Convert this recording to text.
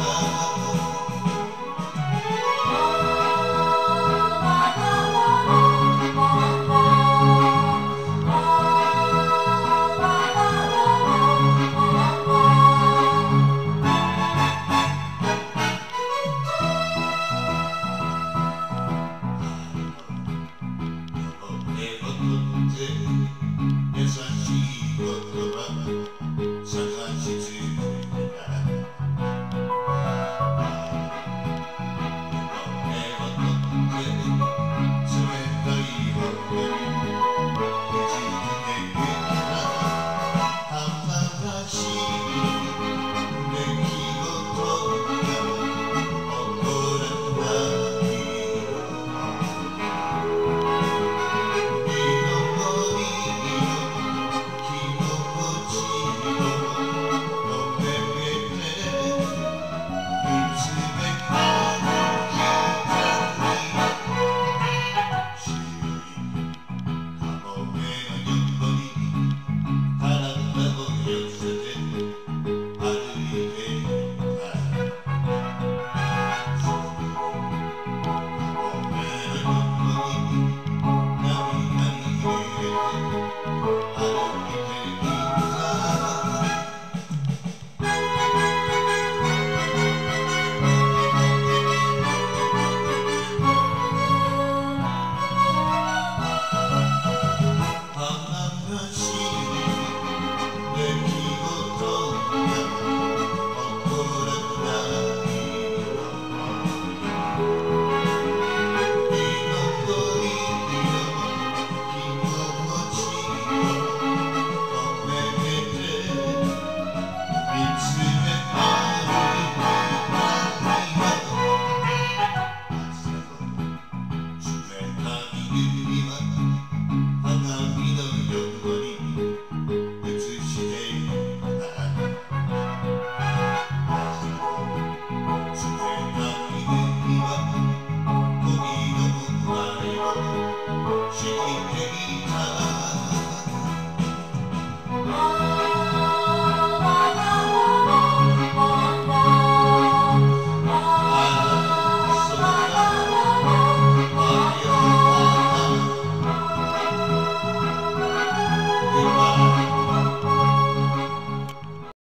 Oh. Jiggy, jiggy,